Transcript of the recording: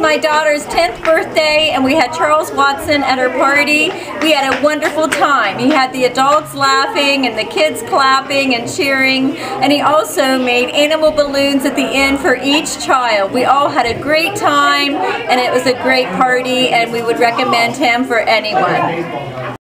my daughter's 10th birthday and we had Charles Watson at her party. We had a wonderful time. He had the adults laughing and the kids clapping and cheering and he also made animal balloons at the end for each child. We all had a great time and it was a great party and we would recommend him for anyone.